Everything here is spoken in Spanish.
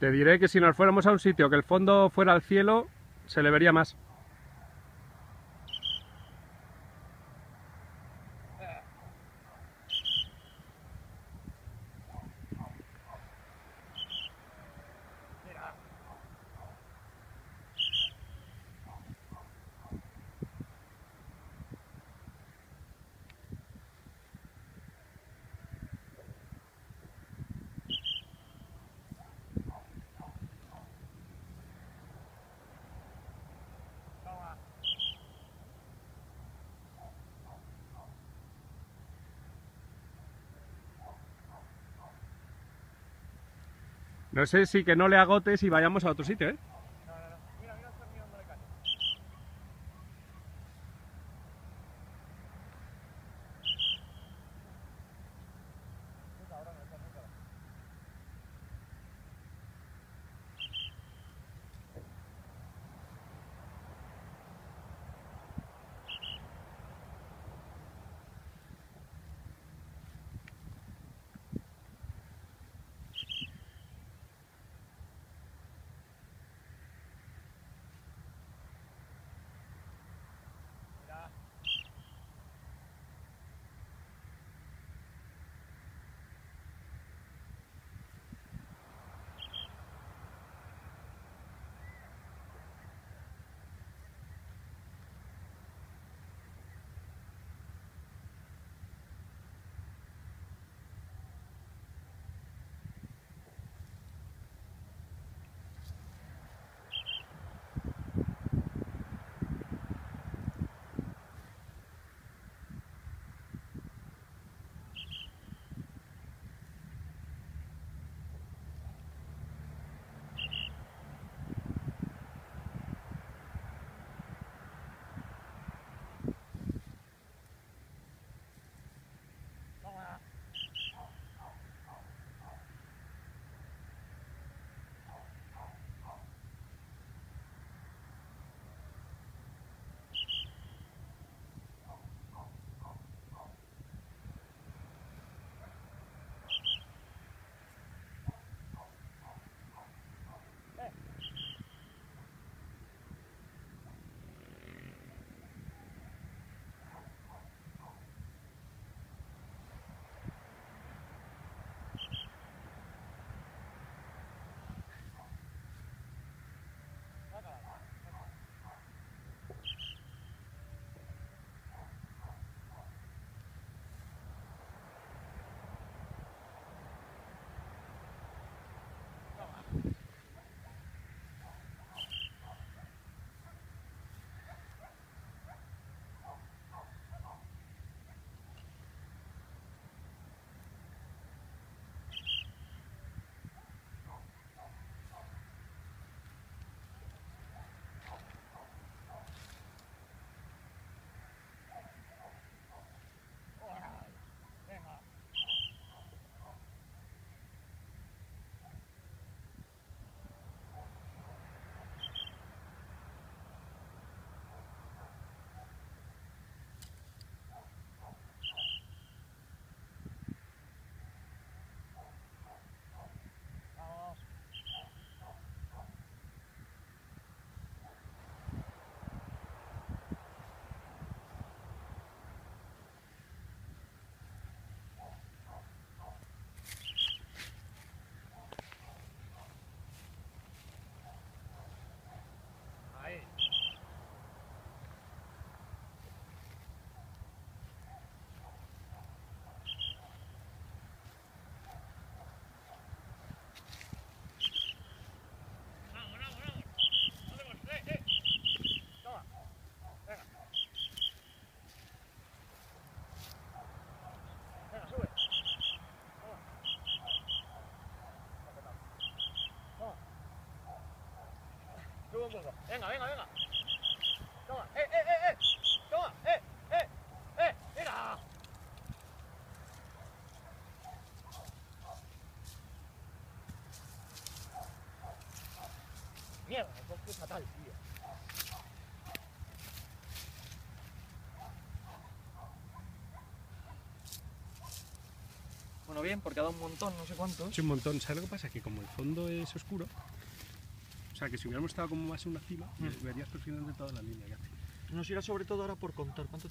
Te diré que si nos fuéramos a un sitio que el fondo fuera al cielo, se le vería más. No sé si que no le agotes y vayamos a otro sitio, ¿eh? Venga, venga, venga. Toma, eh, eh, eh, eh. Toma, eh, eh, eh, venga. Mierda, es fatal, tío. Bueno, no bien porque ha dado un montón, no sé cuántos. Sí, un montón. ¿Sabes lo que pasa? Que como el fondo es oscuro, sea, que si hubiéramos estado como más en una cima, Mm. verías perfectamente toda la línea que hace. Nos irá sobre todo ahora por contar cuánto